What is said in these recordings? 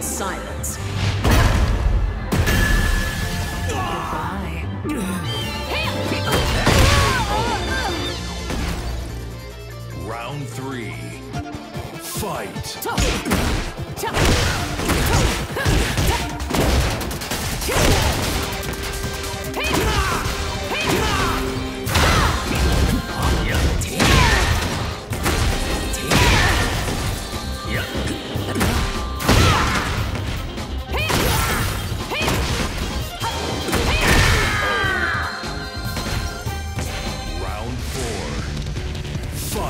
In silence. Goodbye. Round three. Fight.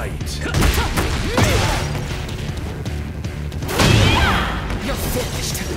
Fight. You're finished.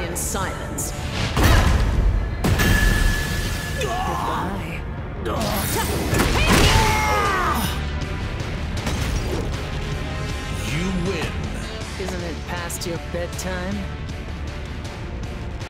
Die in silence. Goodbye. You win. Isn't it past your bedtime?